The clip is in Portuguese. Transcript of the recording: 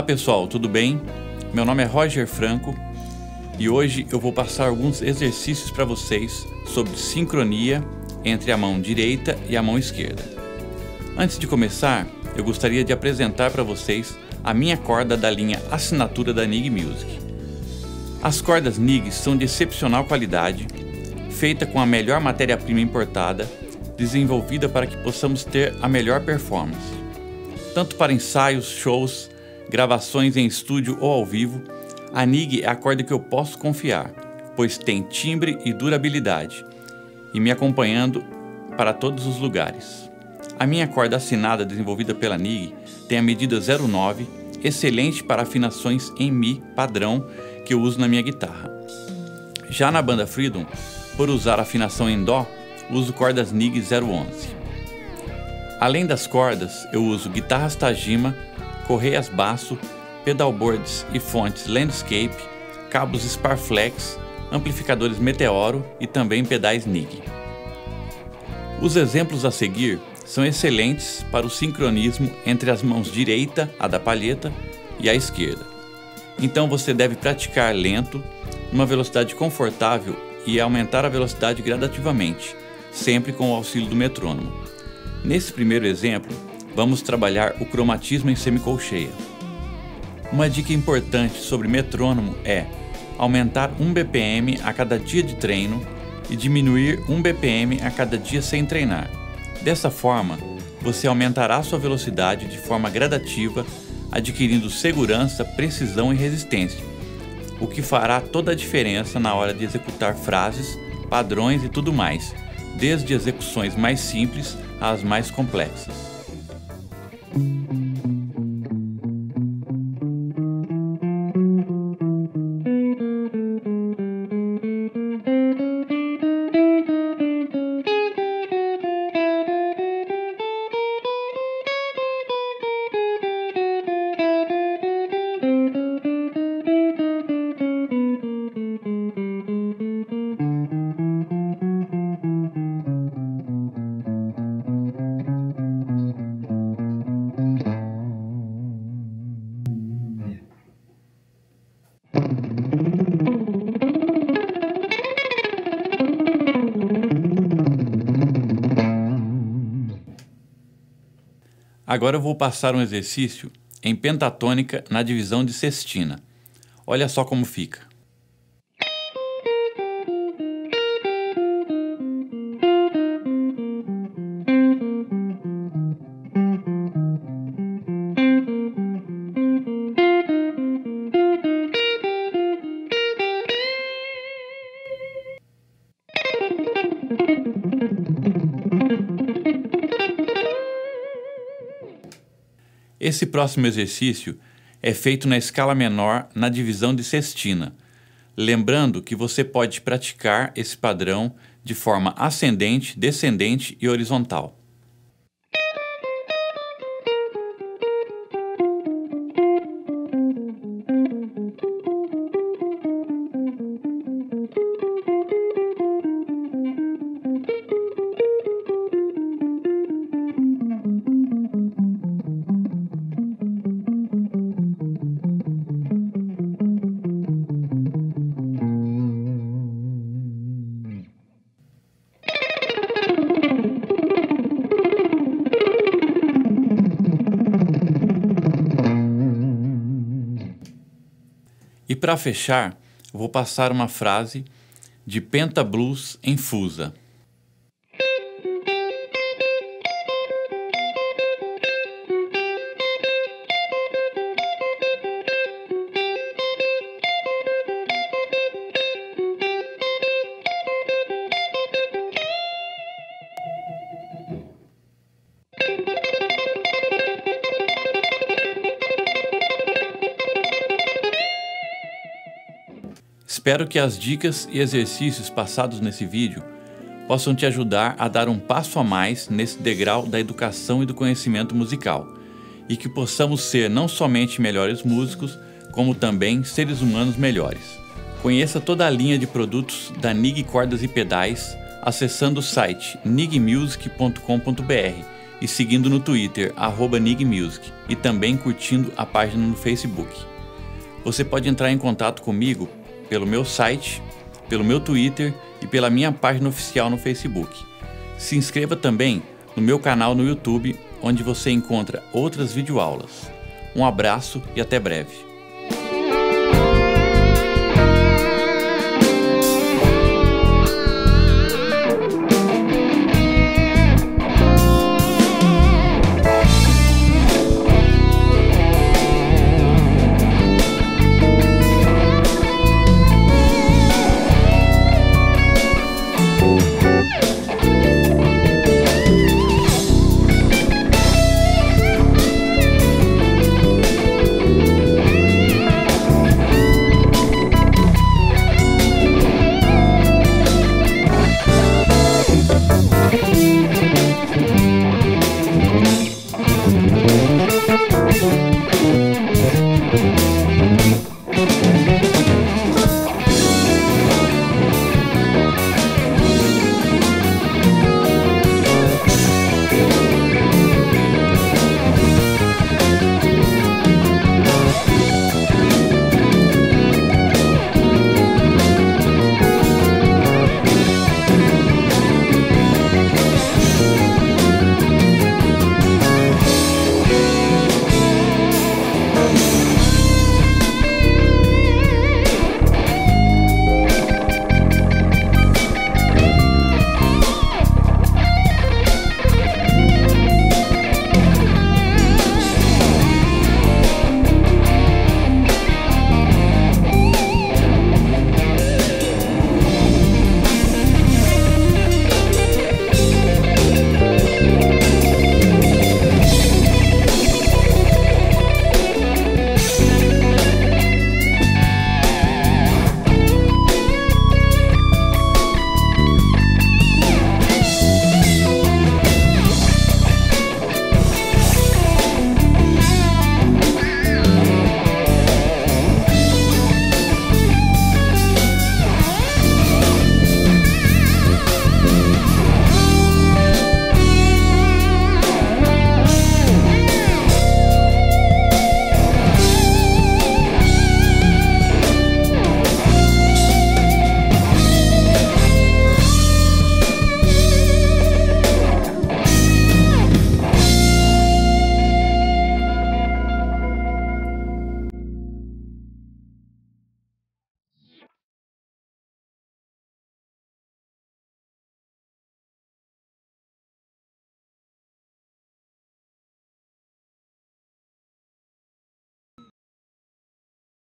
Olá pessoal, tudo bem? Meu nome é Roger Franco e hoje eu vou passar alguns exercícios para vocês sobre sincronia entre a mão direita e a mão esquerda. Antes de começar, eu gostaria de apresentar para vocês a minha corda da linha assinatura da Nig Music. As cordas Nig são de excepcional qualidade, feita com a melhor matéria-prima importada, desenvolvida para que possamos ter a melhor performance. Tanto para ensaios, shows, gravações em estúdio ou ao vivo, a Nig é a corda que eu posso confiar, pois tem timbre e durabilidade, e me acompanhando para todos os lugares. A minha corda assinada desenvolvida pela Nig tem a medida 09, excelente para afinações em Mi padrão que eu uso na minha guitarra. Já na banda Freedom, por usar afinação em Dó, uso cordas Nig 011. Além das cordas, eu uso guitarras Tajima, correias baço, pedalboards e fontes Landscape, cabos Sparflex, amplificadores Meteoro e também pedais Nig. Os exemplos a seguir são excelentes para o sincronismo entre as mãos direita, a da palheta, e a esquerda. Então você deve praticar lento, numa velocidade confortável e aumentar a velocidade gradativamente, sempre com o auxílio do metrônomo. Nesse primeiro exemplo, vamos trabalhar o cromatismo em semicolcheia. Uma dica importante sobre metrônomo é aumentar 1 BPM a cada dia de treino e diminuir 1 BPM a cada dia sem treinar. Dessa forma, você aumentará sua velocidade de forma gradativa, adquirindo segurança, precisão e resistência, o que fará toda a diferença na hora de executar frases, padrões e tudo mais, desde execuções mais simples às mais complexas. Agora eu vou passar um exercício em pentatônica na divisão de sextina. Olha só como fica. Esse próximo exercício é feito na escala menor na divisão de sextina, lembrando que você pode praticar esse padrão de forma ascendente, descendente e horizontal. E para fechar, vou passar uma frase de Penta Blues em Fusa. Espero que as dicas e exercícios passados nesse vídeo possam te ajudar a dar um passo a mais nesse degrau da educação e do conhecimento musical e que possamos ser não somente melhores músicos, como também seres humanos melhores. Conheça toda a linha de produtos da NIG Cordas e Pedais acessando o site nigmusic.com.br e seguindo no Twitter, NigMusic, e também curtindo a página no Facebook. Você pode entrar em contato comigo pelo meu site, pelo meu Twitter e pela minha página oficial no Facebook. Se inscreva também no meu canal no YouTube, onde você encontra outras videoaulas. Um abraço e até breve.